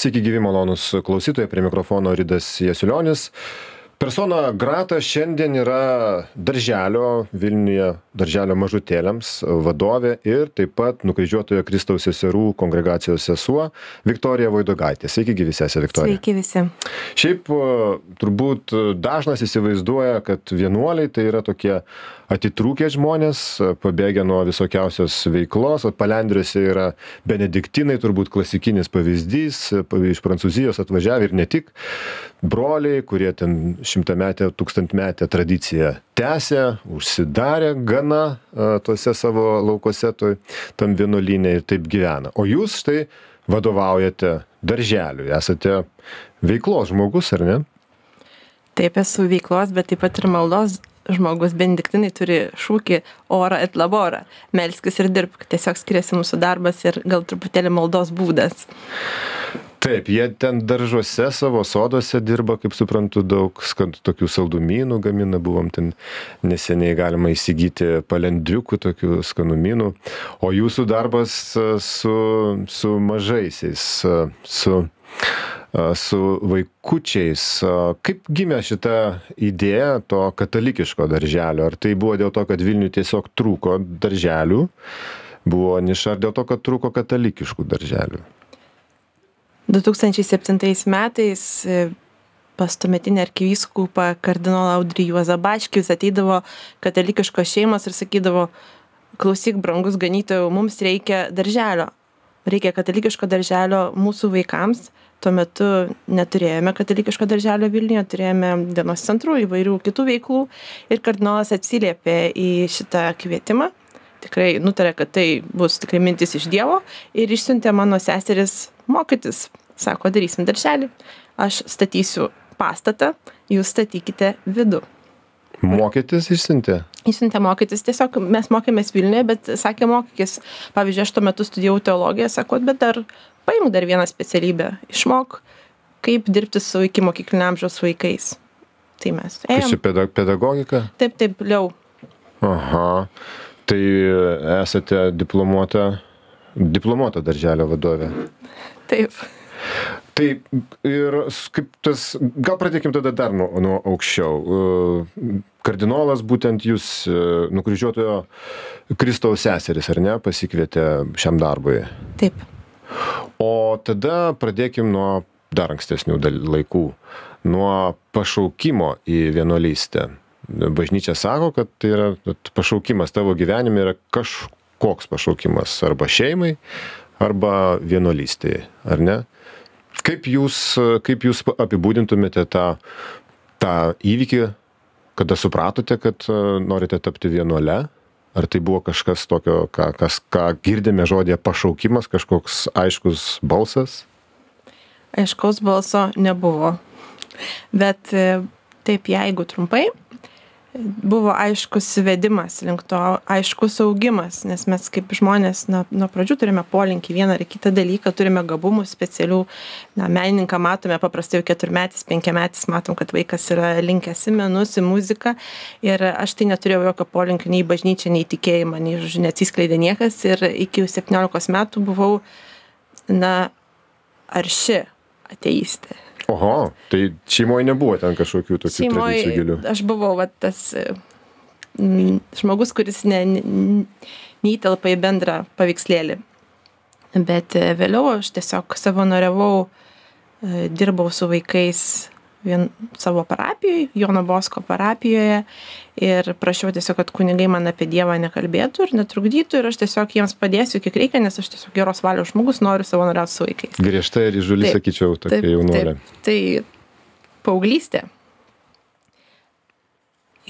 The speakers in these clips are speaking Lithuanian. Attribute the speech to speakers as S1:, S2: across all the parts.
S1: Sveiki gyvi malonus klausytojai, prie mikrofono Rydas Jasulionis. Persona Grata šiandien yra darželio Vilniuje, darželio mažutėliams vadovė ir taip pat nukryžiuotojo Kristaus seserų kongregacijos sesuo Viktorija Vaidogaitė. Sveiki gyvi sesė Viktorija.
S2: Sveiki visi.
S1: Šiaip turbūt dažnas įsivaizduoja, kad vienuoliai tai yra tokie atitrūkę žmonės, pabėgę nuo visokiausios veiklos, o palendriuose yra benediktinai, turbūt klasikinis pavyzdys, iš Prancūzijos atvažiavę ir ne tik, broliai, kurie ten šimtametę, tūkstantmetę tradiciją tęsia, užsidarė gana tuose savo laukose, toj, tam vienuolynė ir taip gyvena. O jūs štai vadovaujate darželiui, esate veiklos žmogus, ar ne?
S2: Taip esu veiklos, bet taip pat ir maldos žmogus. Benediktinai turi šūkį ora et labora melskis ir dirbk. Tiesiog skiriasi mūsų darbas ir gal truputėlį maldos būdas
S1: Taip, jie ten daržuose savo soduose dirba, kaip suprantu, daug skant, tokių saldumynų gamina, buvom ten neseniai galima įsigyti palendriukų, tokių skanumynų, o jūsų darbas su, su mažaisiais, su su vaikučiais. Kaip gimė šita idėja to katalikiško darželio? Ar tai buvo dėl to, kad Vilniui tiesiog trūko darželių, buvo niša, ar dėl to, kad trūko katalikiškų darželių?
S2: 2007 metais e, pas tuometinį arkivyskupą kardinolą Audrį Juozą Bačkį vis ateidavo katalikiškos šeimos ir sakydavo, klausyk, brangus ganytojų, mums reikia darželio. Reikia katalikiško darželio mūsų vaikams, tuo metu neturėjome katalikiško darželio vilniuje turėjome dienos centrų įvairių kitų veiklų. Ir kardinolas atsiliepė į šitą kvietimą tikrai nutarė kad tai bus tikrai mintis iš dievo ir išsiuntė mano seseris mokytis sako darysim darželį aš statysiu pastatą jūs statykite vidų
S1: Mokytis išsiuntė?
S2: Išsiuntė mokytis, tiesiog mes mokėmės Vilniuje, bet sakė mokykis. Pavyzdžiui, aš tuo metu studijavau teologiją, sako, bet dar paimk dar vieną specialybę, išmok, kaip dirbti su iki mokyklinio amžiaus vaikais. Tai mes.
S1: Ėjom. Kas čia pedag pedagogika?
S2: Taip, taip, liau.
S1: Aha. Tai esate diplomuota, diplomuota darželio vadovė.
S2: Taip.
S1: Tai ir kaip tas, gal pradėkim tada dar nuo, nuo aukščiau. Kardinolas būtent jūs nukryžiuotojo Kristaus seseris, ar ne, pasikvietė šiam darbui?
S2: Taip.
S1: O tada pradėkim nuo dar ankstesnių laikų, nuo pašaukimo į vienuolystę. Bažnyčia sako, kad tai yra pašaukimas tavo gyvenime yra kažkoks pašaukimas arba šeimai, arba vienuolystėje, ar ne? Kaip jūs, kaip jūs apibūdintumėte tą, tą įvykį, kada supratote, kad norite tapti vienuole? ar tai buvo kažkas tokio ką kas ką girdime žodyje pašaukimas kažkoks aiškus balsas
S2: aiškaus balso nebuvo bet e, taip jeigu trumpai buvo aiškus vedimas link to aiškus augimas nes mes kaip žmonės na nuo pradžių turime polinkį vieną ar kitą dalyką turime gabumų specialių. Na menininką matome paprastai jau keturmetis penkiametis matom kad vaikas yra linkęs į menus į muziką. Ir aš tai neturėjau jokio polinkio nei į bažnyčią nei tikėjimą nei žodžiu neatsiskleidė niekas. Ir iki septyniolikos metų buvau na arši ateistė
S1: Oho, tai šeimoje nebuvo ten kažkokių tokių šeimoj, tradicijų gilių.
S2: Aš buvau va, tas m, žmogus, kuris ne, ne, neįtelpa į bendrą paveikslėlį. Bet e, vėliau aš tiesiog savanoriavau, e, dirbau su vaikais vien savo parapijoj jono bosko parapijoje. Ir prašiau tiesiog kad kunigai man apie dievą nekalbėtų ir netrukdytų ir aš tiesiog jiems padėsiu kiek reikia nes aš tiesiog geros valios žmogus noriu savanoriaut su vaikais.
S1: Griežta ir įžūli sakyčiau tokia jaunuolė.
S2: tai paauglystė.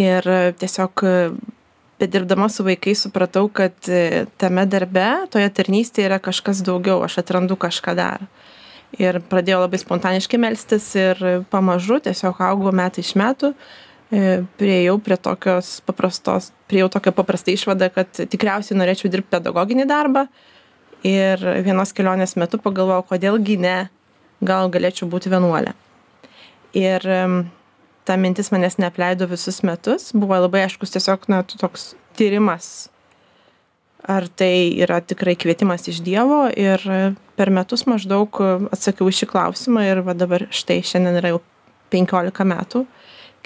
S2: Ir tiesiog bedirbdama su vaikais supratau kad tame darbe toje tarnystėje yra kažkas daugiau aš atrandu kažką dar ir pradėjau labai spontaniškai melstis ir pamažu tiesiog augau metai iš metų. E, priėjau prie tokios paprastos priėjau tokią paprastą išvadą kad tikriausiai norėčiau dirbt pedagoginį darbą. Ir vienos kelionės metu pagalvojau kodėl gi ne gal galėčiau būti vienuolė. Ir ta mintis manęs neapleido visus metus. Buvo labai aiškus tiesiog na toks tyrimas ar tai yra tikrai kvietimas iš Dievo ir per metus maždaug atsakiau šį klausimą ir va dabar štai šiandien yra jau 15 metų,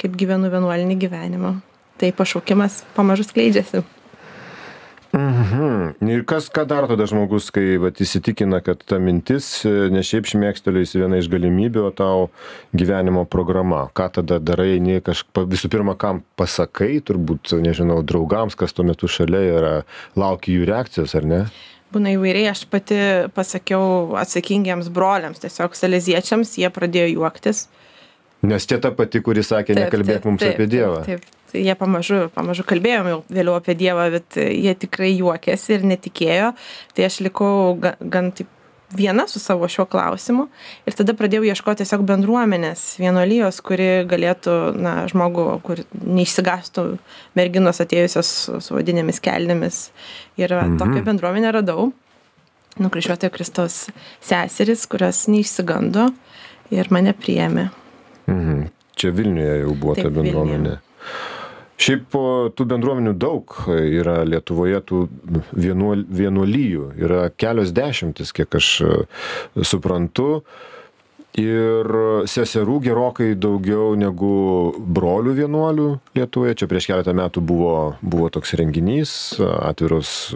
S2: kaip gyvenu vienuolinį gyvenimą. Tai pašaukimas pamažu skleidžiasi.
S1: Mhm. Ir kas, ką daro tada žmogus, kai vat, įsitikina, kad ta mintis e, ne šiaip šmėkštelėjus viena iš galimybių, o tau gyvenimo programa. Ką tada darai, ne kažkaip, visų pirma, kam pasakai, turbūt, nežinau, draugams, kas tuo metu šalia yra, laukia jų reakcijos, ar ne?
S2: Būna įvairiai, aš pati pasakiau atsakingiems broliams, tiesiog saleziečiams, jie pradėjo juoktis.
S1: Nes čia ta pati, kuri sakė, taip, nekalbėk taip, mums taip, apie Dievą.
S2: Taip, taip jie pamažu pamažu kalbėjom jau vėliau apie dievą bet jie tikrai juokėsi ir netikėjo tai aš likau ga gan taip viena su savo šiuo klausimu ir tada pradėjau ieškot tiesiog bendruomenės vienuolijos kuri galėtų na žmogų kur neišsigąstų merginos atėjusios su, odinėmis kelnėmis ir mhm. tokią bendruomenę radau nukryžiuotojo Kristaus seseris, kurios neišsigando ir mane priėmė.
S1: Mhm. Čia Vilniuje jau buvo Taip, ta bendruomenė. Vilniuje šiaip tų bendruomenių daug yra lietuvoje tų vienuol vienuolijų. Yra kelios dešimtys kiek aš e, suprantu. Ir seserų gerokai daugiau negu brolių vienuolių lietuvoje. Čia prieš keletą metų buvo buvo toks renginys atviros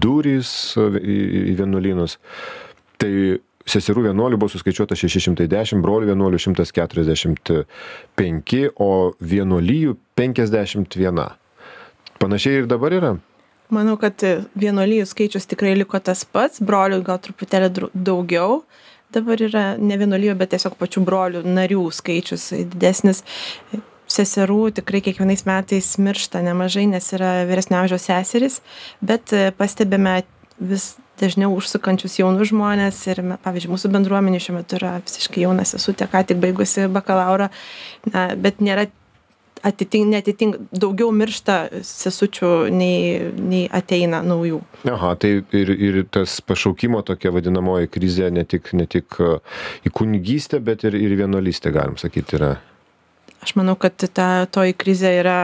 S1: durys į į vienuolynus. Tai seserų vienuolių buvo suskaičiuota 610, brolių vienuolių 145, o vienuolyjų 51. Panašiai ir dabar yra?
S2: Manau, kad vienuolyjų skaičius tikrai liko tas pats, brolių gal truputėlį daugiau. Dabar yra ne vienuolyjų, bet tiesiog pačių brolių narių skaičius didesnis. Seserų tikrai kiekvienais metais miršta nemažai, nes yra vyresnio amžiaus seseris, bet pastebime vis dažniau užsukančius jaunus žmones ir pavyzdžiui mūsų bendruomenėj šiuo metu yra visiškai jauna sesutė ką tik baigusi bakalaurą na bet nėra atitink neatitink daugiau miršta sesučių nei nei ateina naujų.
S1: Aha tai ir ir tas pašaukimo tokia vadinamoji krizė ne tik ne tik e, į kunigystę bet ir ir vienuolystę galim sakyt yra.
S2: Aš manau kad ta toji krizė yra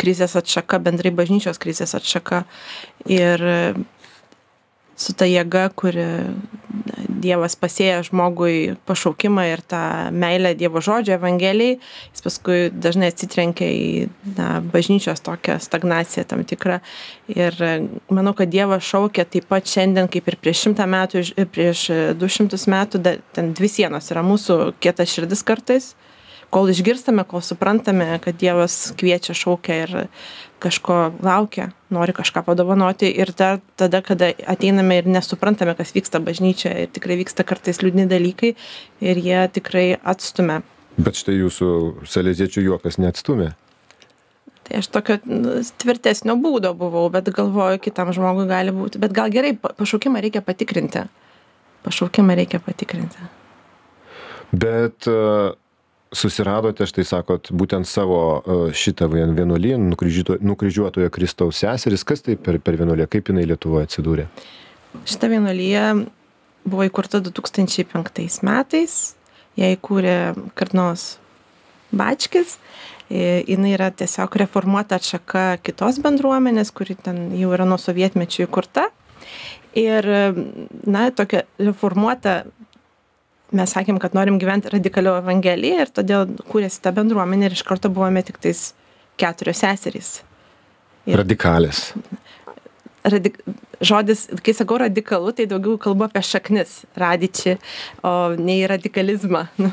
S2: krizės atšaka bendrai bažnyčios krizės atšaka. Ir su ta jėga, kuri Dievas pasėja žmogui pašaukimą ir tą meilę Dievo žodžio Evangelijai, jis paskui dažnai atsitrenkia į na, bažnyčios tokią stagnaciją tam tikrą. Ir manau, kad Dievas šaukia taip pat šiandien, kaip ir prieš šimtą metų, prieš du šimtus metų, ten dvi sienos yra mūsų kieta širdis kartais kol išgirstame, kol suprantame, kad Dievas kviečia, šaukia ir kažko laukia, nori kažką padovanoti ir dar tada, kada ateiname ir nesuprantame, kas vyksta bažnyčioje ir tikrai vyksta kartais liūdni dalykai ir jie tikrai atstumia.
S1: Bet štai jūsų salėziečių juokas neatstumė.
S2: Tai aš tokio nu, tvirtesnio būdo buvau, bet galvoju, kitam žmogui gali būti. Bet gal gerai, pašaukimą reikia patikrinti. Pašaukimą reikia patikrinti.
S1: Bet uh, susiradote štai sakot būtent savo e, šitą vienuolyną nukryžiuotojo Kristaus seseris. Kas tai per, per vienuolę, kaip jinai Lietuvoje atsidūrė?
S2: Šitą vienuolyje buvo įkurta 2005 metais. Ją įkūrė kardinolas Bačkis. Jinai yra tiesiog reformuota atšaka kitos bendruomenės, kuri ten jau yra nuo sovietmečio įkurta. Ir, na, tokia reformuota mes sakėm, kad norim gyventi radikaliau Evangeliją ir todėl kūrėsi ta bendruomenė ir iš karto buvome tik tais keturios seserys.
S1: Ir Radikalės.
S2: Radik, žodis, kai sakau radikalu, tai daugiau kalbu apie šaknis, radiči, o ne į radikalizmą. Nu,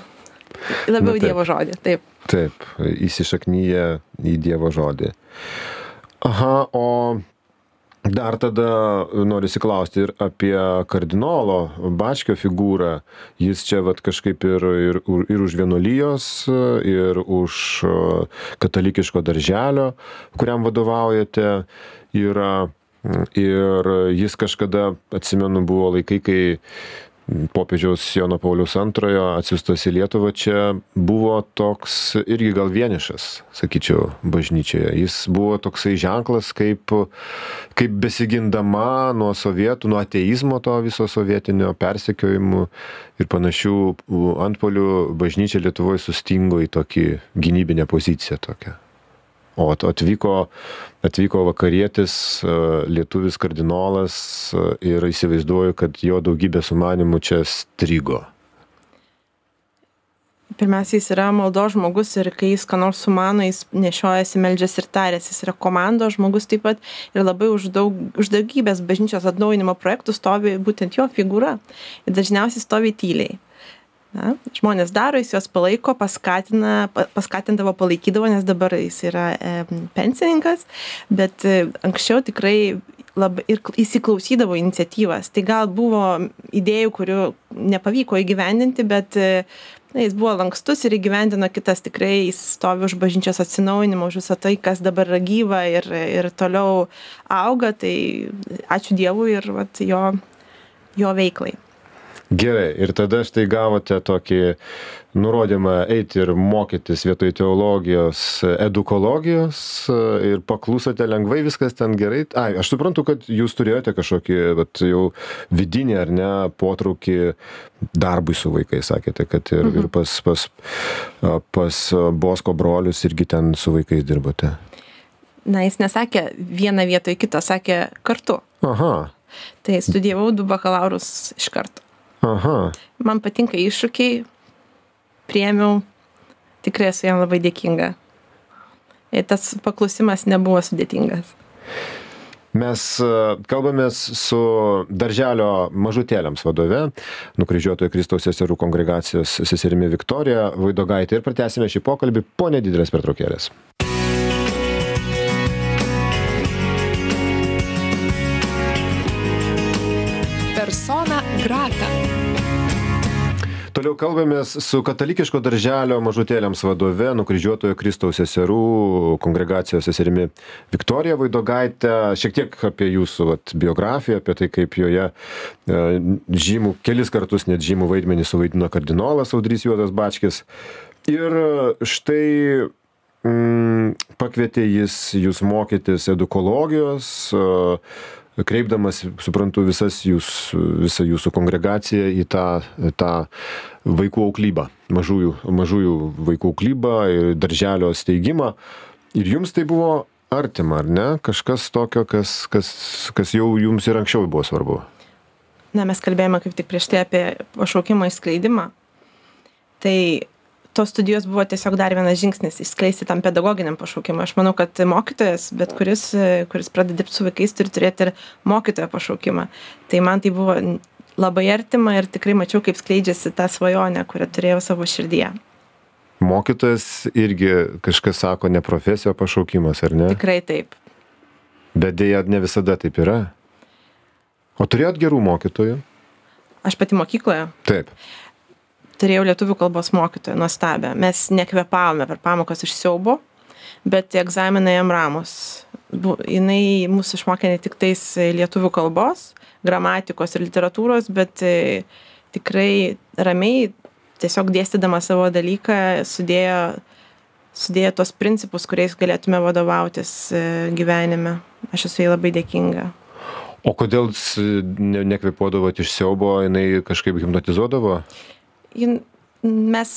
S2: labiau Na, Dievo žodį, taip.
S1: Taip, įsišaknyje į Dievo žodį. Aha, o dar tada norisi klausti ir apie kardinolo bačkio figūrą. Jis čia vat kažkaip ir ir ir už vienuolijos ir už katalikiško darželio kuriam vadovaujate yra. Ir jis kažkada atsimenu buvo laikai kai popiežiaus Jono Paulius II atsiustas į Lietuvą čia buvo toks irgi gal vienišas, sakyčiau, bažnyčioje. Jis buvo toksai ženklas, kaip, kaip besigindama nuo sovietų, nuo ateizmo to viso sovietinio persekiojimų ir panašių antpolių bažnyčia Lietuvoje sustingo į tokį gynybinę poziciją tokią. O atvyko atvyko vakarietis lietuvis kardinolas ir įsivaizduoju kad jo daugybė sumanymų čia strigo.
S2: Pirmiausia jis yra maldos žmogus ir kai jis ką nors sumano jis nešiojasi meldžiasi ir tariasi. Jis yra komandos žmogus taip pat ir labai už daug už daugybės bažnyčios atnaujinimo projektų stovi būtent jo figūra. Ir dažniausiai stovi tyliai na žmonės daro jis juos palaiko paskatina paskatindavo palaikydavo nes dabar jis yra pensininkas bet e, anksčiau tikrai labai ir įsiklausydavo iniciatyvas. Tai gal buvo idėjų kurių nepavyko įgyvendinti bet e, na jis buvo lankstus ir įgyvendino kitas tikrai jis stovi už bažnyčios atsinaujinimą už visa tai kas dabar yra gyva ir ir toliau auga. Tai ačiū dievui ir vat jo jo veiklai
S1: gerai ir tada štai gavote tokį nurodymą eiti ir mokytis vietoj teologijos edukologijos ir paklusote lengvai viskas ten gerai. Ai aš suprantu kad jūs turėjote kažkokį vat jau vidinį ar ne potraukį darbui su vaikais sakėte kad ir ir pas pas pas bosko brolius irgi ten su vaikais dirbote.
S2: Na jis nesakė viena vietoj kito sakė kartu.
S1: Aha.
S2: Tai studijavau du bakalaurus iš karto
S1: aha.
S2: Man patinka iššūkiai priėmiau tikrai esu jam labai dėkinga. Ir tas paklusimas nebuvo sudėtingas.
S1: Mes e, kalbamės su darželio mažutėliams vadove, nukryžiuotojo Kristaus seserų kongregacijos seserimi Viktorija Vaidogaitė ir pratęsime šį pokalbį po nedidelės pertraukėlės. Toliau kalbamės su katalikiško darželio mažutėliams vadove, nukryžiuotojo Kristaus seserų kongregacijos seserimi Viktorija Vaidogaitė. Šiek tiek apie jūsų vat, biografiją, apie tai, kaip joje e, žymų, kelis kartus net žymų vaidmenį suvaidino kardinolas Audrys Juodas Bačkis. Ir štai mm, pakvietė jis jūs mokytis edukologijos. Kreipdamas, suprantu, visas jūs, visą jūsų kongregaciją į tą, tą vaikų auklybą, mažųjų, mažųjų vaikų auklybą ir darželio steigimą. Ir jums tai buvo artima, ar ne? Kažkas tokio, kas, kas, kas jau jums ir anksčiau buvo svarbu.
S2: Na, mes kalbėjome kaip tik prieš tai apie pašaukimo įskleidimą. Tai tos studijos buvo tiesiog dar vienas žingsnis išskleisti tam pedagoginiam pašaukimui aš manau kad mokytojas bet kuris kuris pradeda dirbt su vaikais turi turėti ir mokytojo pašaukimą tai man tai buvo labai artima ir tikrai mačiau kaip skleidžiasi ta svajonė kurią turėjau savo širdyje
S1: Mokytojas irgi kažkas sako ne profesija, o pašaukimas, ar ne?
S2: tikrai taip
S1: Bet dėja ne visada taip yra. O turėjot gerų mokytojų?
S2: aš pati mokykloje
S1: Taip.
S2: Turėjau lietuvių kalbos mokytoją nuostabią. Mes nekvėpavome per pamokas iš siaubo bet egzaminai jam ramūs. Bu jinai mus išmokė ne tiktais lietuvių kalbos gramatikos ir literatūros bet e, tikrai ramiai tiesiog dėstydama savo dalyką sudėjo sudėjo tuos principus kuriais galėtume vadovautis e, gyvenime. Aš esu jai labai dėkinga.
S1: O kodėl nekvepuodavot iš siaubo, jinai kažkaip hipnotizuodavo?
S2: Jin mes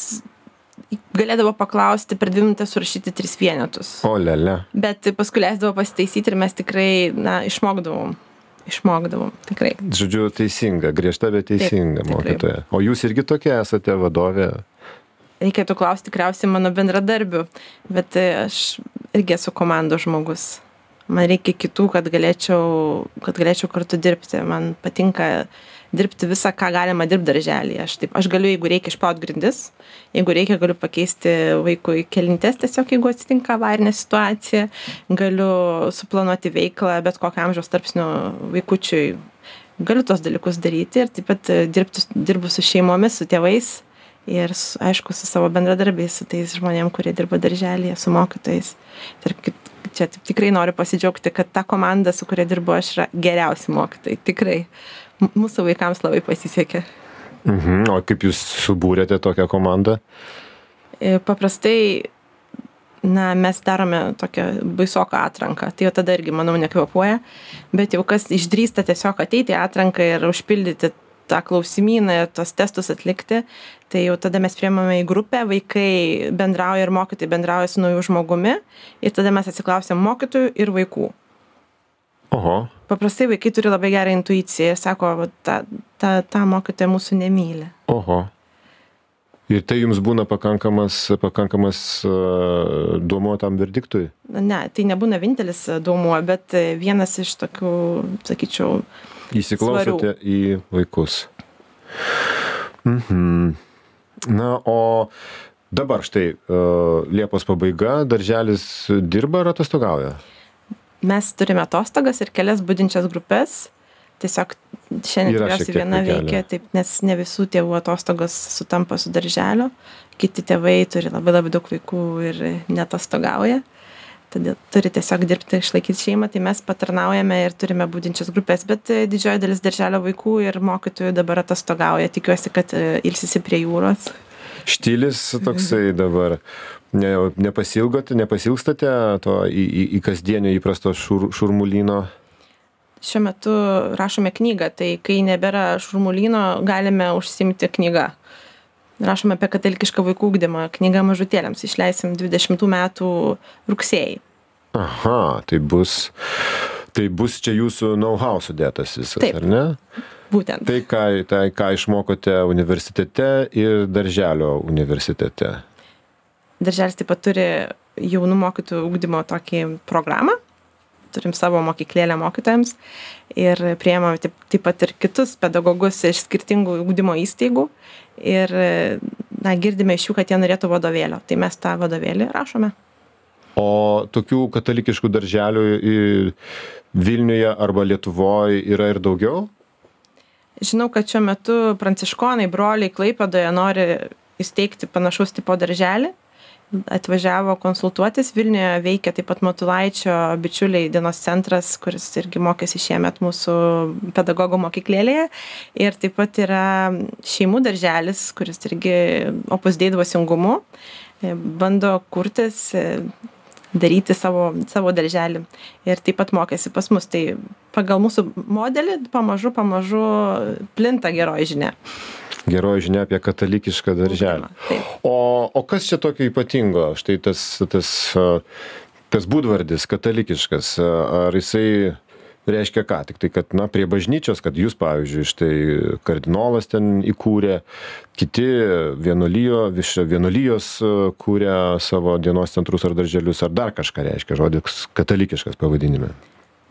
S2: galėdavo paklausti per dvi minutes surašyti tris vienetus
S1: O lele.
S2: bet paskui leisdavo pasitaisyti ir mes tikrai na išmokdavom išmokdavom tikrai
S1: Žodžiu, teisinga, griežta, bet teisinga
S2: tikrai.
S1: mokytoja. O jūs irgi tokia esate vadovė.
S2: reikėtų klaust tikriausiai mano bendradarbių bet aš irgi esu komandos žmogus man reikia kitų kad galėčiau kad galėčiau kartu dirbti man patinka dirbti visą ką galima dirbt darželyje. Aš taip aš galiu jeigu reikia išplaut grindis. Jeigu reikia galiu pakeisti vaikui kėlintes tiesiog jeigu atsitinka avarinė situacija. Galiu suplanuoti veiklą bet kokio amžiaus tarpsnio vaikučiui. Galiu tuos dalykus daryti ir taip pat e, dirbti dirbu su šeimomis su tėvais ir su aišku su savo bendradarbiais su tais žmonėm kurie dirba darželyje su mokytojais. Tarp čia taip tikrai noriu pasidžiaugti kad ta komanda su kuria dirbu aš yra geriausi mokytojai tikrai mūsų vaikams labai pasisekė
S1: Mhm. O kaip jūs subūrėte tokią komandą?
S2: E, paprastai na mes darome tokią baisoką atranką tai jau tada irgi manau nekvėpuoja bet jau kas išdrįsta tiesiog ateiti atranką ir užpildyti tą klausimyną ir tuos testus atlikti tai jau tada mes priimame į grupę vaikai bendrauja ir mokytojai bendrauja su nauju žmogumi ir tada mes atsiklausiam mokytojų ir vaikų
S1: Oho.
S2: paprastai vaikai turi labai gerą intuiciją sako ta ta ta mokytoja mūsų nemyli
S1: Oho. Ir tai jums būna pakankamas, pakankamas uh, duomo tam verdiktui?
S2: ne tai nebūna vienintelis duomuo bet vienas iš tokių sakyčiau
S1: Įsiklausote į vaikus. Mhm. Na, o dabar štai uh, Liepos pabaiga, darželis dirba ar atostogauja?
S2: Mes turime atostogas ir kelias budinčias grupes. Tiesiog šiandien tikriausiai viena veikia taip nes ne visų tėvų atostogos sutampa su darželio. Kiti tėvai turi labai labai daug vaikų ir neatostogauja. Todėl turi tiesiog dirbti išlaikyt šeimą. Tai mes patarnaujame ir turime budinčias grupes bet e, didžioji dalis darželio vaikų ir mokytojų dabar atostogauja. Tikiuosi kad e, ilsisi prie jūros
S1: Štilis toksai dabar. Ne, nepasilgote, nepasilgstate to į, į, į kasdienio įprasto šur, šurmulino?
S2: šiuo metu rašome knygą tai kai nebėra šurmulyno galime užsiimti knyga rašome apie katalikišką vaikų ugdymą knyga mažutėliams išleisim dvidešimtų metų rugsėjį
S1: Aha, tai bus, tai bus čia jūsų know-how sudėtas visas,
S2: Taip.
S1: ar ne?
S2: Būtent
S1: Tai ką, tai, ką išmokote universitete ir darželio universitete.
S2: darželis taip pat turi jaunų mokytojų ugdymo tokį programą turim savo mokyklėlę mokytojams ir priėmam taip, taip pat ir kitus pedagogus iš skirtingų ugdymo įstaigų ir na, girdime iš jų, kad jie norėtų vadovėlio. Tai mes tą vadovėlį rašome.
S1: O tokių katalikiškų darželių Vilniuje arba Lietuvoje yra ir daugiau?
S2: Žinau, kad šiuo metu pranciškonai, broliai Klaipadoje nori įsteigti panašaus tipo darželį. Atvažiavo konsultuotis, Vilniuje veikia taip pat Matulaičio bičiuliai dienos centras, kuris irgi mokėsi šiemet mūsų pedagogų mokyklėlėje. Ir taip pat yra šeimų darželis, kuris irgi opus dei dvasingumu e, bando kurtis, e, daryti savo, savo darželį. Ir taip pat mokėsi pas mus. Tai pagal mūsų modelį pamažu, pamažu plinta geroji žinia.
S1: Geroji žinia apie katalikišką darželį. O, o kas čia tokio ypatingo? Štai tas, tas, tas būdvardis katalikiškas, ar jisai reiškia ką? Tik tai, kad, na, prie bažnyčios, kad jūs, pavyzdžiui, štai kardinolas ten įkūrė, kiti vienuolijo, vienuolijos kūrė savo dienos centrus ar darželius, ar dar kažką reiškia žodis katalikiškas pavadinime.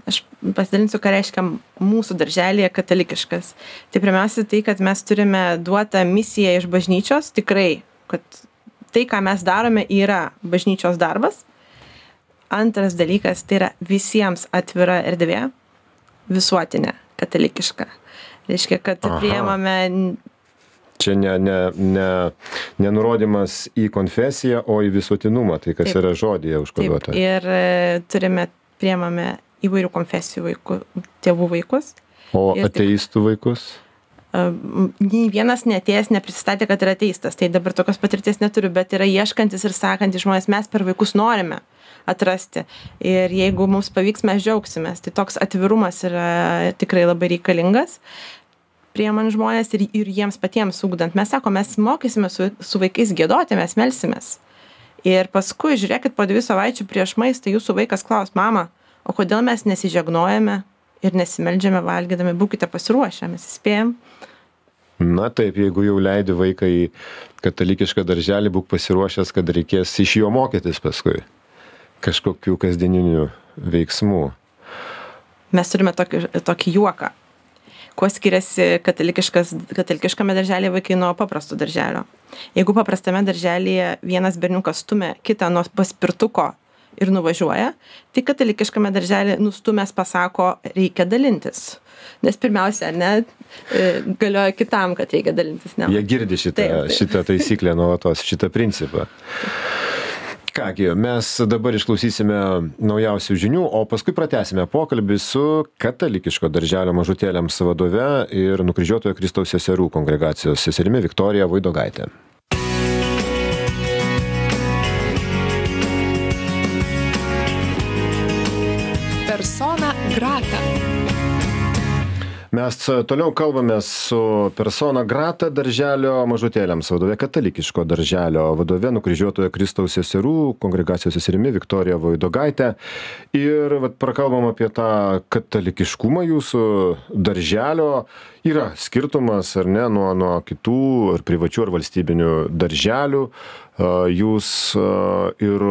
S2: Aš pasidalinsiu, ką reiškia mūsų darželėje katalikiškas. Tai pirmiausia tai, kad mes turime duotą misiją iš bažnyčios, tikrai, kad tai, ką mes darome, yra bažnyčios darbas. Antras dalykas, tai yra visiems atvira erdvė, visuotinė, katalikiška. Reiškia, kad
S1: Aha.
S2: priemame
S1: Čia ne, ne, ne, nenurodymas į konfesiją, o į visuotinumą, tai kas
S2: Taip.
S1: yra žodėje
S2: Taip,
S1: užkoduota.
S2: ir e, turime, priemame įvairių konfesijų vaikų, tėvų vaikus.
S1: O
S2: ir tik-
S1: ateistų vaikus?
S2: E, m, Nei vienas netėjęs neprisistatė, kad yra teistas. Tai dabar tokios patirties neturiu, bet yra ieškantis ir sakantis žmonės, mes per vaikus norime atrasti. Ir jeigu mums pavyks, mes džiaugsimės. Tai toks atvirumas yra tikrai labai reikalingas priemant žmonės ir, ir jiems patiems ugdant. Mes sako, mes mokysime su, su vaikais gėdoti, mes melsimės. Ir paskui, žiūrėkit, po dvi savaičių prieš maistą jūsų vaikas klaus, mama, o kodėl mes nesižegnojame ir nesimeldžiame valgydami, būkite pasiruošę, mes įspėjom.
S1: Na taip, jeigu jau leidi vaiką į katalikišką darželį, būk pasiruošęs, kad reikės iš jo mokytis paskui kažkokių kasdieninių veiksmų.
S2: Mes turime tokį, tokį juoką. Kuo skiriasi katalikiškame darželėje vaikai nuo paprasto darželio. Jeigu paprastame darželėje vienas berniukas stumia kitą nuo paspirtuko ir nuvažiuoja, tai katalikiškame darželėje nustumęs pasako, reikia dalintis. Nes pirmiausia, ne, e, galioja kitam, kad reikia dalintis. Ne.
S1: Jie girdi šitą,
S2: Taip, taip.
S1: šitą taisyklę nuolatos, šitą principą. Kągi, mes dabar išklausysime naujausių žinių, o paskui pratęsime pokalbį su katalikiško darželio mažutėliams vadove ir nukryžiuotojo Kristaus seserų kongregacijos seserimi Viktorija Vaidogaitė. Mes toliau kalbame su persona grata darželio mažutėliams vadove, katalikiško darželio vadove, nukryžiuotojo Kristaus seserų, kongregacijos seserimi Viktorija Vaidogaitė. Ir vat, prakalbam apie tą katalikiškumą jūsų darželio. Yra skirtumas, ar ne, nuo, nuo kitų, ar privačių, ar valstybinių darželių. Jūs ir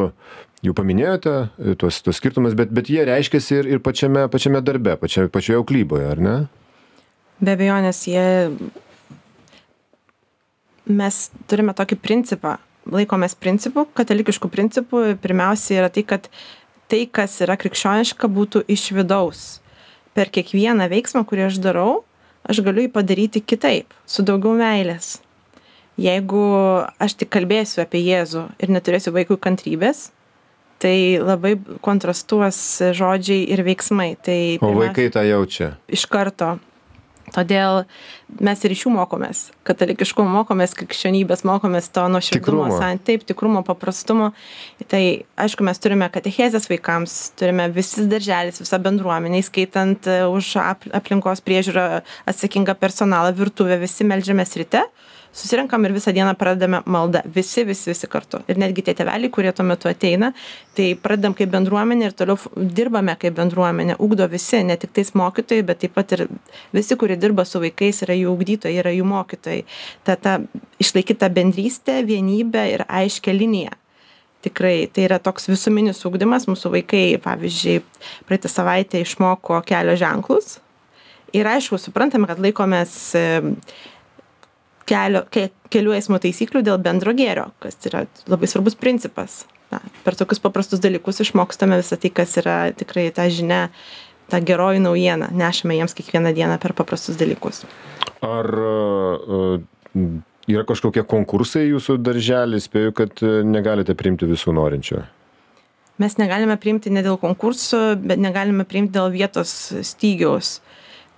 S1: jau paminėjote tuos, tuos skirtumus, bet, bet jie reiškiasi ir, ir pačiame, pačiame darbe, pačioje, pačioje auklyboje, ar ne?
S2: Be abejonės, jie. Mes turime tokį principą, laikomės principų, katalikiškų principų. Pirmiausia yra tai, kad tai, kas yra krikščioniška, būtų iš vidaus. Per kiekvieną veiksmą, kurį aš darau, aš galiu jį padaryti kitaip, su daugiau meilės. Jeigu aš tik kalbėsiu apie Jėzų ir neturėsiu vaikų kantrybės, tai labai kontrastuos žodžiai ir veiksmai. Tai
S1: o vaikai tą jaučia?
S2: Iš karto todėl mes ir iš jų mokomės katalikiškumo mokomės krikščionybės mokomės to nuoširdumo taip tikrumo paprastumo. Tai aišku mes turime katechezes vaikams turime visi darželis visa bendruomenė įskaitant e, už ap aplinkos priežiūrą atsakingą personalą virtuvę visi meldžiamės ryte susirenkam ir visą dieną pradedame maldą visi visi visi kartu. Ir netgi tie tėveliai kurie tuo metu ateina tai pradedam kaip bendruomenė ir toliau dirbame kaip bendruomenė. Ugdo visi ne tiktais mokytojai bet taip pat ir visi kurie dirba su vaikais yra jų ugdytojai yra jų mokytojai. Ta ta išlaikyt tą bendrystę vienybę ir aiškią liniją tikrai tai yra toks visuminis ugdymas. Mūsų vaikai pavyzdžiui praeitą savaitę išmoko kelio ženklus. Ir aišku suprantame kad laikomės kelio ke kelių eismo taisyklių dėl bendro gėrio kas yra labai svarbus principas. Na per tokius paprastus dalykus išmokstame visą tai kas yra tikrai ta žinia ta geroji naujiena nešame jiems kiekvieną dieną per paprastus dalykus.
S1: Ar e, yra kažkokie konkursai jūsų daržely? Spėju kad e, negalite priimti visų norinčių.
S2: Mes negalime priimti ne dėl konkursų bet negalime priimti dėl vietos stygiaus.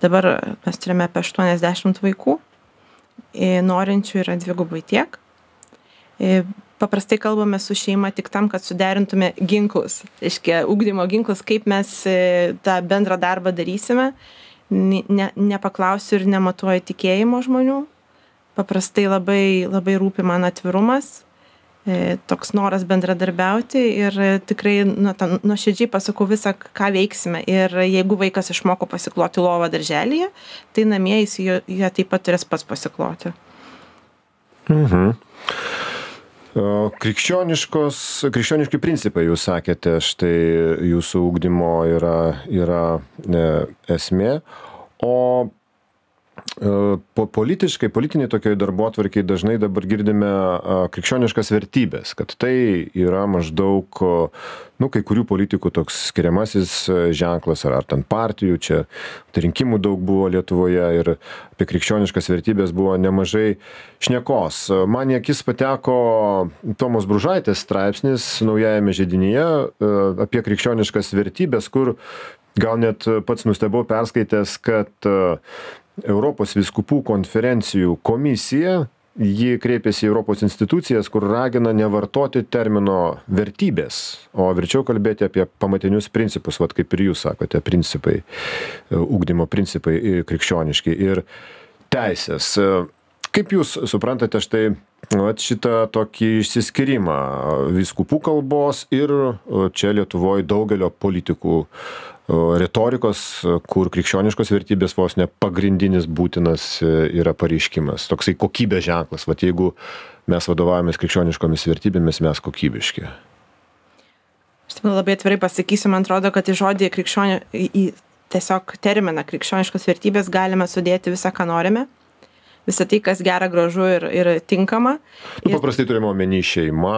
S2: Dabar mes turime apie aštuoniasdešimt vaikų norinčių yra dvigubai tiek. Paprastai kalbame su šeima tik tam, kad suderintume ginklus, reiškia, ugdymo ginklus, kaip mes e, tą bendrą darbą darysime. Ne, nepaklausiu ir nematuoju tikėjimo žmonių. Paprastai labai, labai rūpi man atvirumas, E, toks noras bendradarbiauti ir tikrai nu, nuoširdžiai pasakau visą, ką veiksime. Ir jeigu vaikas išmoko pasikloti lovą darželėje, tai namie jis jo taip pat turės pats pasikloti.
S1: Mhm. Krikščioniški principai, jūs sakėte, štai jūsų ūkdymo yra, yra e, esmė. O po politiškai politinėj tokioj darbotvarkėj dažnai dabar girdime krikščioniškas vertybes kad tai yra maždaug nu kai kurių politikų toks skiriamasis ženklas ar ar ten partijų čia tai rinkimų daug buvo lietuvoje ir apie krikščioniškas vertybes buvo nemažai šnekos. Man į akis pateko tomos bružaitės straipsnis naujajame židinyje apie krikščioniškas vertybes kur gal net pats nustebau perskaitęs kad Europos viskupų konferencijų komisija, ji kreipėsi į Europos institucijas, kur ragina nevartoti termino vertybės, o verčiau kalbėti apie pamatinius principus, vad kaip ir jūs sakote, principai, ugdymo principai krikščioniški ir teisės. Kaip jūs suprantate štai vat šitą tokį išsiskyrimą viskupų kalbos ir čia Lietuvoje daugelio politikų retorikos, kur krikščioniškos vertybės vos ne pagrindinis būtinas e, yra pareiškimas. Toksai kokybės ženklas. Vat jeigu mes vadovavomės krikščioniškomis vertybėmis, mes kokybiški.
S2: Aš taip labai atvirai pasakysiu, man atrodo, kad į žodį krikščionį, į tiesiog terminą krikščioniškos vertybės galime sudėti visą, ką norime. Visą tai, kas gera, gražu ir, ir tinkama.
S1: Nu, paprastai turime omeny šeimą,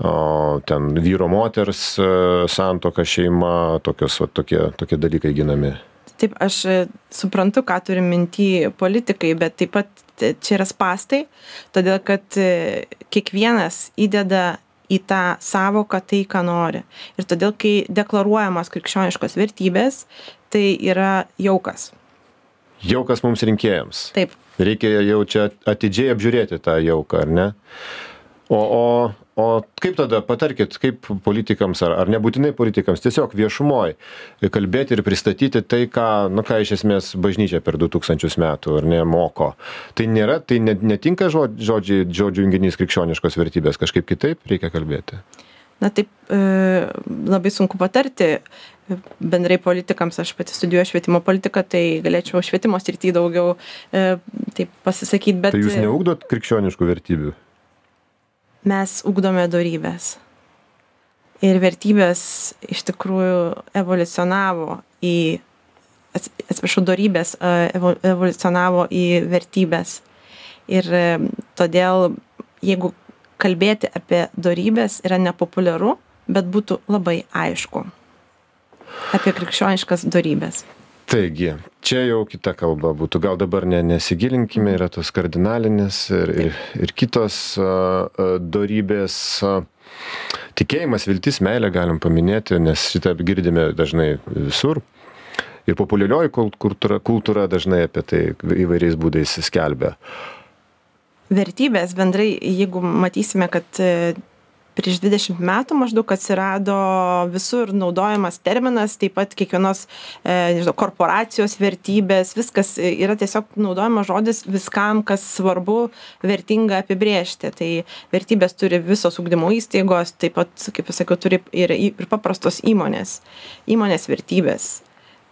S1: o ten vyro moters e, santuoka šeima tokios va tokie tokie dalykai ginami.
S2: Taip aš e, suprantu ką turi minty politikai bet taip pat čia yra spąstai todėl kad e, kiekvienas įdeda į tą sąvoką tai ką nori. Ir todėl kai deklaruojamos krikščioniškos vertybės tai yra jaukas.
S1: Jaukas mums rinkėjams.
S2: Taip
S1: reikia jau čia atidžiai apžiūrėti tą jauką ar ne? O o o kaip tada patarkit kaip politikams ar ar nebūtinai politikams tiesiog viešumoj kalbėti ir pristatyti tai ką nu ką iš esmės bažnyčia per du tūkstančius metų ar ne moko. Tai nėra tai ne netinka žod žodžiai žodžių junginys krikščioniškos vertybės kažkaip kitaip reikia kalbėti?
S2: Na taip e, labai sunku patarti bendrai politikams, aš pati studijuoju švietimo politiką, tai galėčiau švietimo srity daugiau e, taip pasisakyti, bet...
S1: Tai jūs neugdot krikščioniškų vertybių?
S2: Mes ugdome darybės. Ir vertybės iš tikrųjų evoliucionavo į, atsiprašau, darybės e, evoliucionavo į vertybės. Ir e, todėl, jeigu kalbėti apie darybės yra nepopuliaru, bet būtų labai aišku apie krikščioniškas darybės.
S1: Taigi, čia jau kita kalba būtų. Gal dabar ne, nesigilinkime, yra tos kardinalinės ir, ir, ir kitos uh, darybės. Uh, tikėjimas, viltis, meilė galim paminėti, nes šitą girdime dažnai visur. Ir populiarioji kultūra, kultūra dažnai apie tai įvairiais būdais skelbia.
S2: Vertybės bendrai jeigu matysime kad prieš dvidešimt metų maždaug atsirado visur naudojamas terminas taip pat kiekvienos e, nežinau korporacijos vertybės viskas yra tiesiog naudojamas žodis viskam kas svarbu vertinga apibrėžti. Tai vertybės turi visos ugdymo įstaigos taip pat kaip ir sakiau turi ir ir paprastos įmonės įmonės vertybės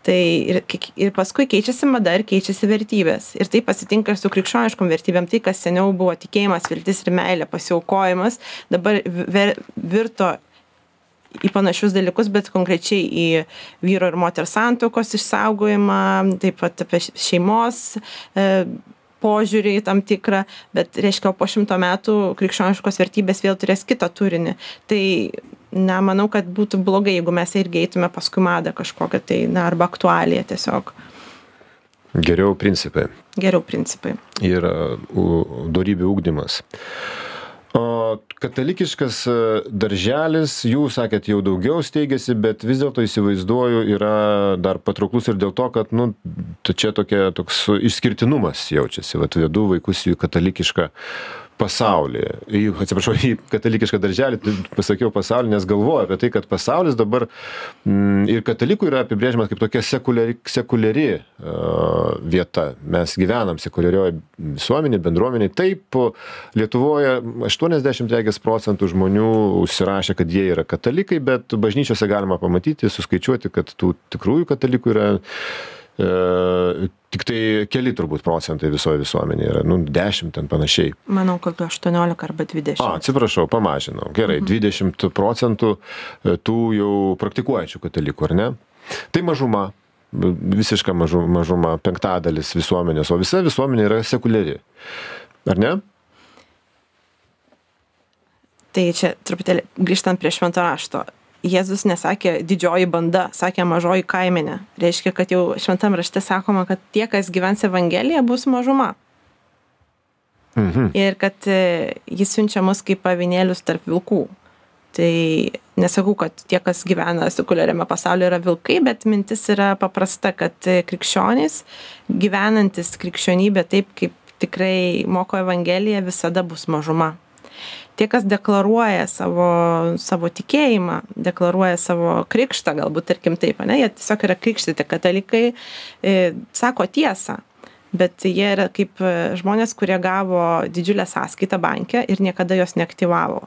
S2: tai ir ir paskui keičiasi mada ir keičiasi vertybės. Ir taip atsitinka ir su krikščioniškom vertybėm. Tai kas seniau buvo tikėjimas viltis ir meilė pasiaukojimas dabar ver virto į panašius dalykus bet konkrečiai į vyro ir moters santuokos išsaugojimą taip pat apie šeimos e, požiūrį į tam tikrą bet reiškia po šimto metų krikščioniškos vertybės vėl turės kitą turinį. Tai na manau kad būtų blogai jeigu mes irgi eitume paskui madą kažkokią tai na arba aktualiją tiesiog
S1: Geriau principai.
S2: Geriau principai.
S1: Ir darybių ūkdymas. O katalikiškas darželis, jūs sakėt, jau daugiau steigėsi, bet vis dėlto įsivaizduoju, yra dar patrauklus ir dėl to, kad, nu, čia tokia, toks išskirtinumas jaučiasi. Vat vedu vaikus į katalikišką pasaulį. Į atsiprašau į katalikišką darželį tai pasakiau pasaulį nes galvoju apie tai kad pasaulis dabar mm, ir katalikų yra apibrėžiamas kaip tokia sekuliari sekuliari vieta. Mes gyvenam sekuliarioj visuomenėj bendruomenėj. Taip lietuvoje aštuoniasdešimt regis procentų žmonių užsirašė kad jie yra katalikai bet bažnyčiose galima pamatyti suskaičiuoti kad tų tikrųjų katalikų yra e, tik tai keli turbūt procentai visoj visuomenėj yra, nu, 10 ten panašiai.
S2: Manau, kokiu 18 arba 20.
S1: A, atsiprašau, pamažinau. Gerai, mhm. 20 procentų e, tų jau praktikuojančių katalikų, ar ne? Tai mažuma, visiška mažu, mažuma, penktadalis visuomenės, o visa visuomenė yra sekuliari. Ar ne?
S2: Tai čia truputėlį grįžtant prie švento rašto jėzus nesakė didžioji banda sakė mažoji kaimenė. Reiškia kad jau šventam rašte sakoma kad tie kas gyvens evangelija bus mažuma.
S1: Mhm.
S2: ir kad e, jis siunčia mus kaip avinėlius tarp vilkų. Tai nesakau kad tie kas gyvena sekuliariame pasaulyje yra vilkai bet mintis yra paprasta kad e, krikščionys gyvenantys krikščionybę taip kaip tikrai moko evangelija visada bus mažuma tie kas deklaruoja savo savo tikėjimą deklaruoja savo krikštą galbūt tarkim taip ane jie tiesiog yra krikštyti katalikai e, sako tiesą bet jie yra kaip e, žmonės kurie gavo didžiulę sąskaitą banke ir niekada jos neaktyvavo.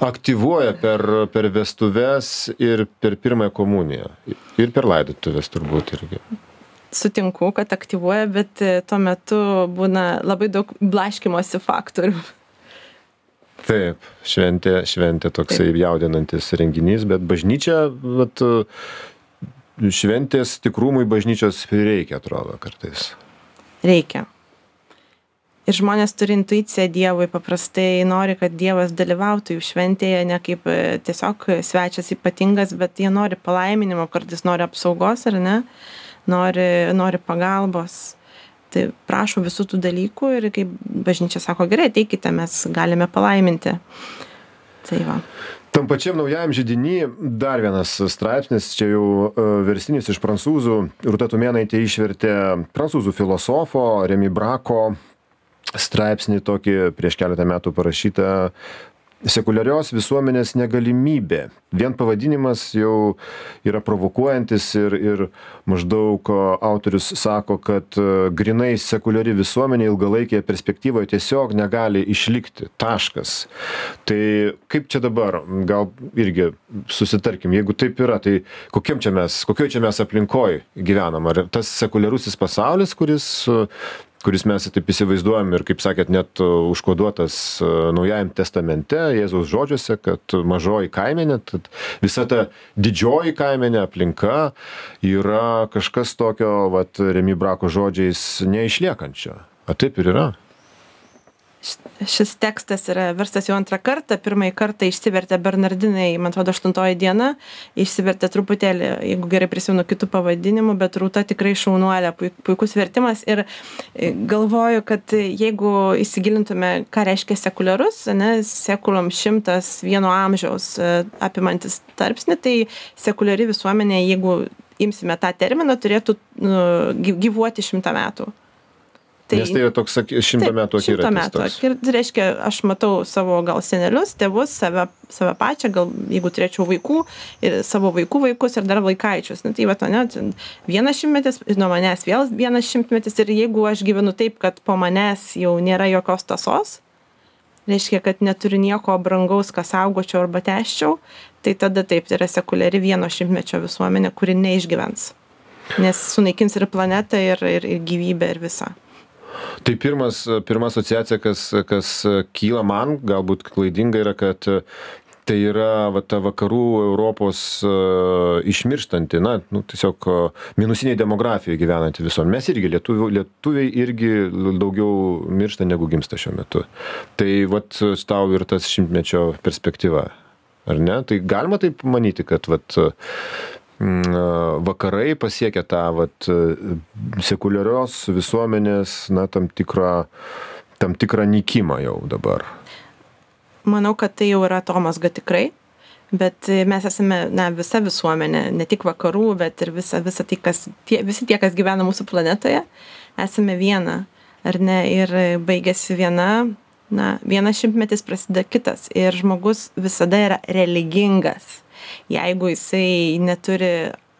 S1: Aktyvuoja per per vestuves ir per pirmąją komuniją. Ir per laidotuves turbūt irgi.
S2: Sutinku kad aktyvuoja bet e, tuo metu būna labai daug blaškymosi faktorių
S1: taip šventė šventė toksai jaudinantis renginys bet bažnyčia vat šventės tikrumui bažnyčios reikia atrodo kartais.
S2: Reikia. Ir žmonės turi intuiciją dievui paprastai nori kad dievas dalyvautų jų šventėje ne kaip e, tiesiog svečias ypatingas bet jie nori palaiminimo kartais nori apsaugos ar ne? Nori nori pagalbos tai prašo visų tų dalykų ir kaip bažnyčia sako gerai ateikite mes galime palaiminti. Tai va.
S1: Tam pačiam naujajam žydiny dar vienas straipsnis, čia jau uh, versinis iš prancūzų, Rūta Tumėnaitė išvertė prancūzų filosofo Remi Brako straipsnį tokį prieš keletą metų parašytą sekuliarios visuomenės negalimybė. Vien pavadinimas jau yra provokuojantis ir ir maždaug autorius sako kad grynai sekuliari visuomenė ilgalaikėje perspektyvoje tiesiog negali išlikti. Taškas. Tai kaip čia dabar? Gal irgi susitarkim jeigu taip yra tai kokiam čia mes kokioj čia mes aplinkoj gyvenam? Ar tas sekuliarusis pasaulis kuris kuris mes taip įsivaizduojam ir kaip sakėt net užkoduotas e, naujajam testamente jėzaus žodžiuose kad mažoji kaimenė tad visa ta didžioji kaimenė aplinka yra kažkas tokio vat remi brako žodžiais neišliekančio. Ar taip ir yra
S2: šis tekstas yra verstas jau antrą kartą pirmąjį kartą išsivertė bernardinai man atrodo aštuntoji diena išsivertė truputėlį jeigu gerai prisimenu kitu pavadinimu bet rūta tikrai šaunuolė pui puikus vertimas ir e, galvoju kad jeigu įsigilintume ką reiškia sekuliarus ane sekulum šimtas vieno amžiaus e, apimantis tarpsnį tai sekuliari visuomenė jeigu imsime tą terminą turėtų nu gyvuoti šimtą metų
S1: Tai, Nes tai yra toks šimto metų akiratis. Šimto metų.
S2: Ir tai reiškia, aš matau savo gal senelius, tėvus, save, save pačią, gal jeigu turėčiau vaikų, ir savo vaikų vaikus ir dar vaikaičius. Na, tai va, ne, vienas šimtmetis, nuo manęs vėl vienas šimtmetis ir jeigu aš gyvenu taip, kad po manęs jau nėra jokios tasos, reiškia, kad neturiu nieko brangaus, kas saugočiau arba teščiau, tai tada taip, tai yra sekuliari vieno šimtmečio visuomenė, kuri neišgyvens. Nes sunaikins ir planetą, ir, ir, ir gyvybę, ir visą.
S1: Tai pirmas, pirma asociacija, kas, kas kyla man, galbūt klaidinga yra, kad tai yra va, ta vakarų Europos uh, išmirštanti, na, nu, tiesiog uh, minusiniai demografijai gyvenanti visuomenė. Mes irgi, lietuvių, lietuviai irgi daugiau miršta negu gimsta šiuo metu. Tai vat tau ir tas šimtmečio perspektyva, ar ne? Tai galima taip manyti, kad vat, vakarai pasiekia tą vat, sekuliarios visuomenės, na, tam tikrą, tam tikrą nykimą jau dabar.
S2: Manau, kad tai jau yra Tomas Ga tikrai, bet mes esame, na, visa visuomenė, ne tik vakarų, bet ir visa, visa tai, kas, tie, visi tie, kas gyvena mūsų planetoje, esame viena, ar ne, ir baigėsi viena, na, vienas šimtmetis prasideda kitas. Ir žmogus visada yra religingas jeigu jisai neturi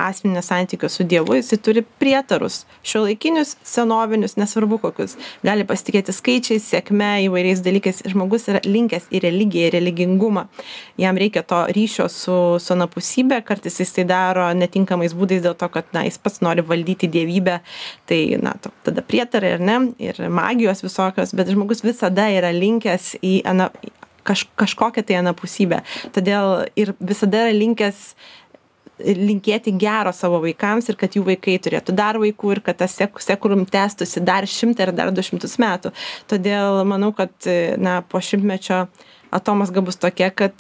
S2: asmeninio santykio su Dievu, jisai turi prietarus, šiuolaikinius, senovinius, nesvarbu kokius. Gali pasitikėti skaičiais, sėkme, įvairiais dalykais. Žmogus yra linkęs į religiją, į religingumą. Jam reikia to ryšio su, su anapusybė, kartais jis tai daro netinkamais būdais dėl to, kad na, jis pats nori valdyti dievybę. Tai, na, to, tada prietarai ir ne, ir magijos visokios, bet žmogus visada yra linkęs į kaž, kažkokią tai anapusybę. Todėl ir visada yra linkęs linkėti gero savo vaikams ir kad jų vaikai turėtų dar vaikų ir kad tas sek, sekurum tęstųsi dar šimtą ir dar du šimtus metų. Todėl manau, kad na, po šimtmečio atomas gabus tokia, kad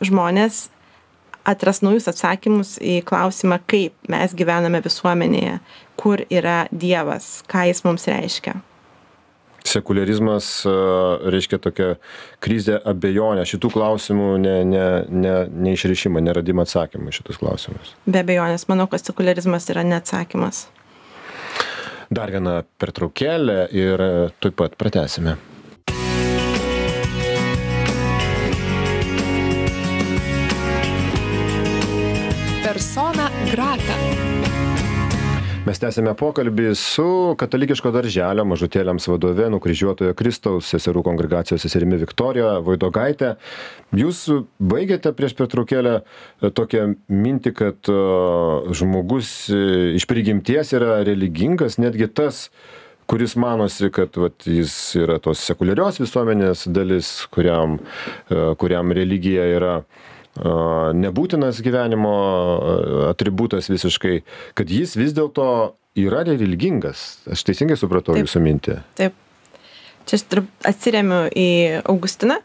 S2: žmonės atras naujus atsakymus į klausimą, kaip mes gyvename visuomenėje, kur yra Dievas, ką jis mums reiškia
S1: sekuliarizmas reiškia tokia krizė abejonė. Šitų klausimų ne ne ne neišrišimą neradimą atsakymų į šitus klausimus
S2: be abejonės manau kad sekuliarizmas yra ne atsakymas.
S1: Dar viena pertraukėlė ir tuoj pat pratęsime.
S3: Persona grata
S1: mes tęsiame pokalbį su katalikiško darželio mažutėliams vadove nukryžiuotojo kristaus seserų kongregacijos seserimi viktorija voidogaite jūs baigėte prieš pertraukėlę e, tokią mintį kad e, žmogus e, iš prigimties yra religingas netgi tas kuris manosi kad vat jis yra tos sekuliarios visuomenės dalis kuriam kuriam religija yra nebūtinas gyvenimo atributas visiškai, kad jis vis dėlto yra religingas. Aš teisingai supratau Taip. jūsų mintį.
S2: Taip. Čia aš atsiriamiu į Augustiną,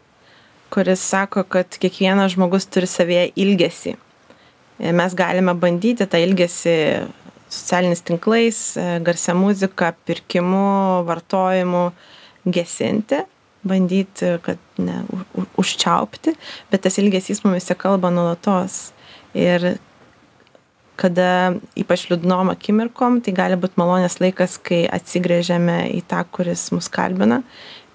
S2: kuris sako, kad kiekvienas žmogus turi savyje ilgesį. Mes galime bandyti tą ilgesį socialiniais tinklais, garsia muzika, pirkimu, vartojimu gesinti, bandyti, kad ne, u, užčiaupti, bet tas ilgesys mumise kalba nuolatos. Ir kada ypač liūdnom akimirkom, tai gali būti malonės laikas, kai atsigrėžiame į tą, kuris mus kalbina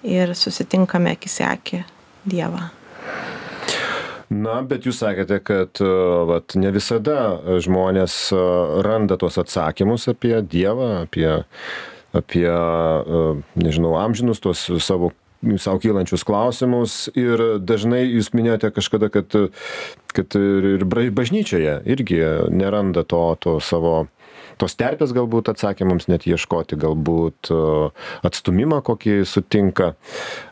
S2: ir susitinkame akis į akį Dievą.
S1: na bet jūs sakėte kad e, vat ne visada žmonės e, randa tuos atsakymus apie dievą apie apie e, nežinau amžinus tuos savo sau kylančius klausimus ir dažnai jūs minėjote kažkada kad kad ir bažnyčioje irgi neranda to to savo tos terpės galbūt atsakymams net ieškoti galbūt atstūmimą kokį sutinka.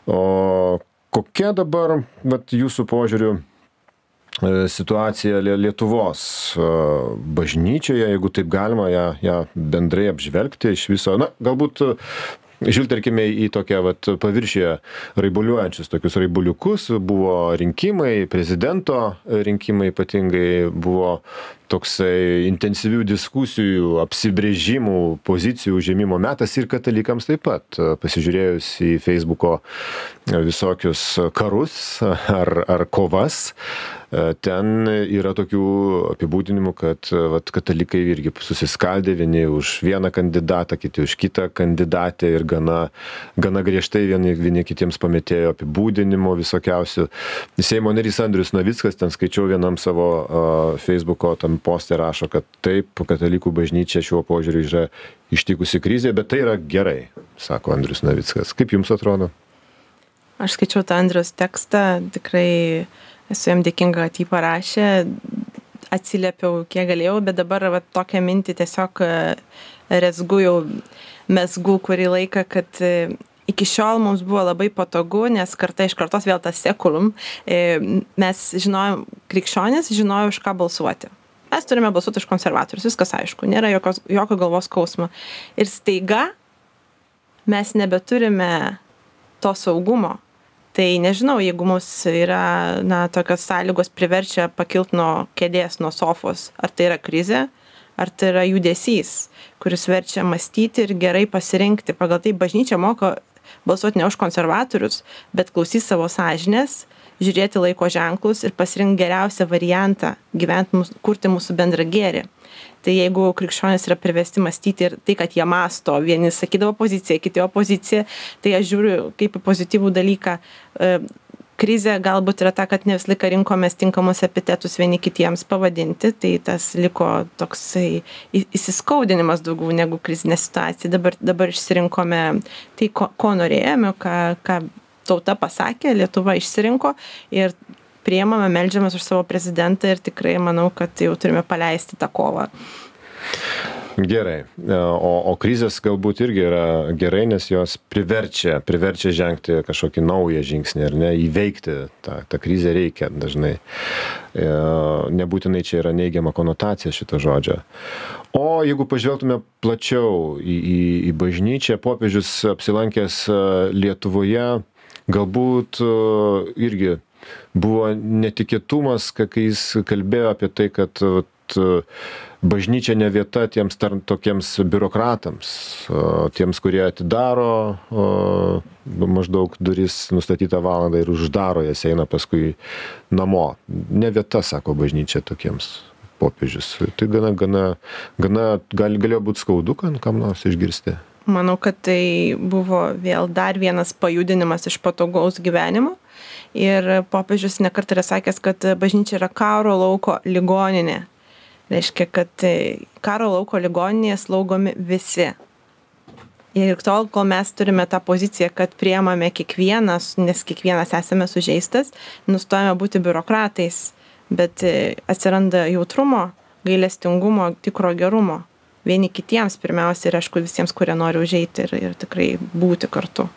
S1: O kokia dabar vat jūsų požiūriu E, situacija Lietuvos e, bažnyčioje, jeigu taip galima ją, ją bendrai apžvelgti iš viso, na, galbūt žvilgterkime į tokią vat paviršiuje raibuliuojančius tokius raibuliukus. Buvo rinkimai prezidento rinkimai ypatingai buvo toksai intensyvių diskusijų apsibrėžimų pozicijų užėmimo metas ir katalikams taip pat. Pasižiūrėjus į feisbuko visokius karus ar ar kovas ten yra tokių apibūdinimų kad vat katalikai irgi susiskaldė vieni už vieną kandidatą kiti už kitą kandidatę ir gana gana griežtai vieni vieni kitiems pamėtėjo apibūdinimų visokiausių. Seimo narys andrius navickas ten skaičiau vienam savo feisbuko tam poste rašo kad taip katalikų bažnyčia šiuo požiūriu yra ištikusi krizė bet tai yra gerai sako andrius navickas. Kaip jums atrodo?
S2: Aš skaičiau tą andriaus tekstą tikrai esu jam dėkinga kad jį parašė atsiliepiau kiek galėjau bet dabar va tokią mintį tiesiog e, rezgu jau mezgu kurį laiką kad e, iki šiol mums buvo labai patogu nes karta iš kartos vėl tas sekulum e, mes žinojom krikščionys žinojo už ką balsuoti mes turime balsuoti už konservatorius, viskas aišku, nėra jokios, jokio galvos skausmo. Ir staiga mes nebeturime to saugumo. Tai nežinau, jeigu mus yra, na, tokios sąlygos priverčia pakilti nuo kėdės, nuo sofos, ar tai yra krizė, ar tai yra judesys, kuris verčia mąstyti ir gerai pasirinkti. Pagal tai bažnyčia moko balsuoti ne už konservatorius, bet klausys savo sąžinės žiūrėti laiko ženklus ir pasirinkt geriausią variantą gyvent mus kurti mūsų bendrą gėrį. Tai jeigu krikščionys yra priversti mąstyti ir tai kad jie mąsto vieni sakydavo poziciją kiti opoziciją tai aš žiūriu kaip į pozityvų dalyką. E, krizė galbūt yra ta kad ne visą laiką rinkomės tinkamus epitetus vieni kitiems pavadinti tai tas liko toksai įsiskaudinimas daugiau negu krizinė situacija. Dabar dabar išsirinkome tai ko ko norėjome ką ką tauta pasakė, Lietuva išsirinko ir priemame, melžiamės už savo prezidentą ir tikrai manau, kad jau turime paleisti tą kovą.
S1: Gerai, o, o krizės galbūt irgi yra gerai, nes jos priverčia, priverčia žengti kažkokį naują žingsnį ar ne, įveikti tą, tą krizę reikia dažnai. E, nebūtinai čia yra neigiama konotacija šito žodžio. O jeigu pažvelgtume plačiau į, į, į bažnyčią, popiežius apsilankęs e, Lietuvoje, galbūt irgi buvo netikėtumas, kai jis kalbėjo apie tai, kad bažnyčia ne vieta tiems tar, tokiems biurokratams, tiems, kurie atidaro maždaug duris nustatytą valandą ir uždaro jas eina paskui namo. Ne vieta, sako bažnyčia tokiems popiežius. Tai gana, gana, gana gal, galėjo būti skaudu, kam nors išgirsti
S2: manau kad tai buvo vėl dar vienas pajudinimas iš patogaus gyvenimo. Ir popiežius nekart yra sakęs kad bažnyčia yra karo lauko ligoninė. Reiškia kad karo lauko ligoninėje slaugomi visi. Ir tol kol mes turime tą poziciją kad priimame kiekvienas nes kiekvienas esame sužeistas nustojame būti biurokratais bet atsiranda jautrumo gailestingumo tikro gerumo vieni kitiems pirmiausia ir aišku visiems, kurie nori užeiti ir, ir tikrai būti kartu.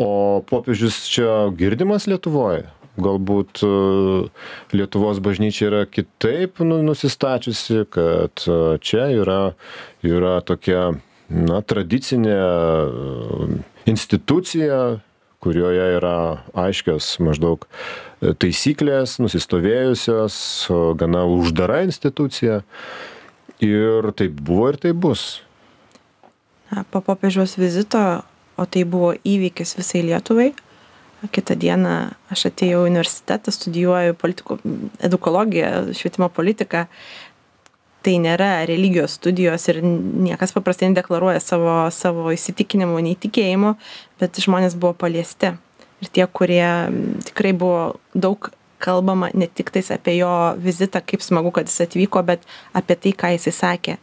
S1: O popiežius čia girdimas Lietuvoje? Galbūt e, Lietuvos bažnyčia yra kitaip nu, nusistačiusi, kad e, čia yra, yra tokia na, tradicinė e, institucija, kurioje yra aiškios maždaug taisyklės, nusistovėjusios, gana uždara institucija. Ir taip buvo ir taip bus.
S2: Po popiežiaus vizito, o tai buvo įvykis visai Lietuvai, kitą dieną aš atėjau į universitetą, studijuoju politiko, edukologiją, švietimo politiką. Tai nėra religijos studijos ir niekas paprastai nedeklaruoja savo, savo įsitikinimų, neįtikėjimų, bet žmonės buvo paliesti. Ir tie, kurie tikrai buvo daug kalbama ne tik tais apie jo vizitą, kaip smagu, kad jis atvyko, bet apie tai, ką jisai sakė.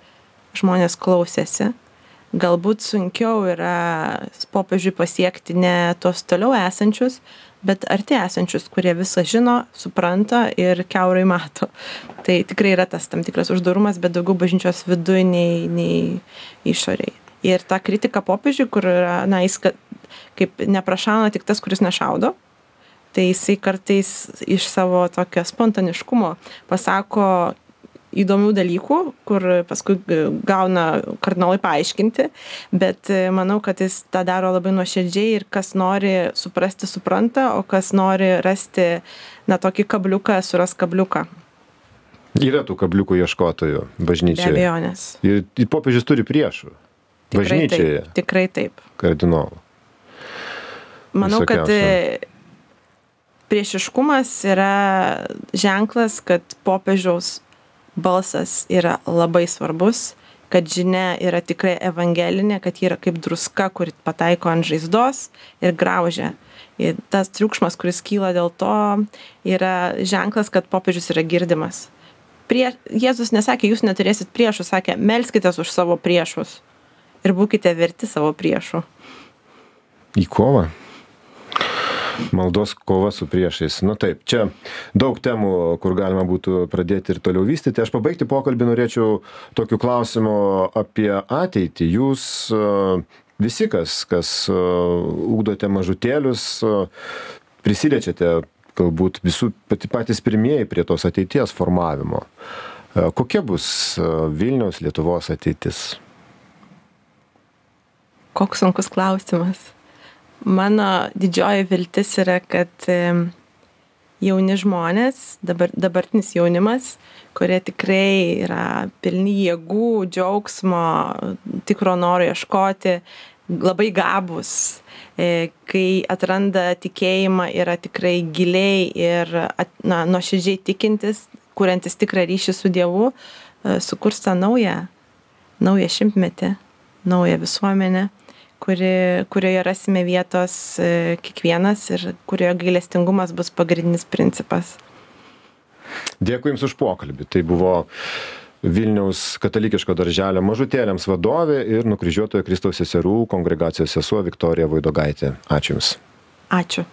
S2: Žmonės klausėsi. Galbūt sunkiau yra popiežiui pasiekti ne tos toliau esančius, bet arti esančius, kurie visą žino, supranta ir keurai mato. Tai tikrai yra tas tam tikras uždarumas, bet daugiau bažnyčios viduje nei, nei išoriai. Ir ta kritika popiežiui, kur yra, na, jis kaip neprašauna tik tas, kuris nešaudo, tai jisai kartais iš savo tokio spontaniškumo pasako įdomių dalykų, kur paskui gauna kardinolai paaiškinti, bet e, manau, kad jis tą daro labai nuoširdžiai ir kas nori suprasti, supranta, o kas nori rasti, na, tokį kabliuką, suras kabliuką.
S1: Yra tų kabliukų ieškotojų bažnyčioje.
S2: Be abejonės.
S1: Ir, ir popiežius turi priešų.
S2: Tikrai
S1: Bažnyčioje.
S2: Taip, tikrai taip.
S1: Kardinolų.
S2: Manau, kad e, priešiškumas yra ženklas, kad popiežiaus balsas yra labai svarbus, kad žinia yra tikrai evangelinė, kad ji yra kaip druska, kuri pataiko ant žaizdos ir graužia. Ir tas triukšmas, kuris kyla dėl to, yra ženklas, kad popiežius yra girdimas. Prie, Jėzus nesakė, jūs neturėsit priešų, sakė, melskitės už savo priešus ir būkite verti savo priešų.
S1: Į kovą. Maldos kova su priešais. Nu taip, čia daug temų, kur galima būtų pradėti ir toliau vystyti. Aš pabaigti pokalbį norėčiau tokiu klausimu apie ateitį. Jūs e, visi, kas, kas e, ugdote mažutėlius, e, prisiliečiate galbūt visų patys pirmieji prie tos ateities formavimo. Kokia bus Vilniaus Lietuvos ateitis?
S2: Koks sunkus klausimas mano didžioji viltis yra, kad jauni žmonės, dabar, dabartinis jaunimas, kurie tikrai yra pilni jėgų, džiaugsmo, tikro noro ieškoti, labai gabus, e, kai atranda tikėjimą, yra tikrai giliai ir na, nuoširdžiai tikintis, kuriantis tikrą ryšį su Dievu, e, sukurs tą naują, naują šimtmetį, naują visuomenę kuri, kurioje rasime vietos e, kiekvienas ir kurioje gailestingumas bus pagrindinis principas.
S1: Dėkui Jums už pokalbį. Tai buvo Vilniaus katalikiško darželio mažutėliams vadovė ir nukryžiuotojo Kristaus seserų kongregacijos sesuo Viktorija Vaidogaitė. Ačiū Jums.
S2: Ačiū.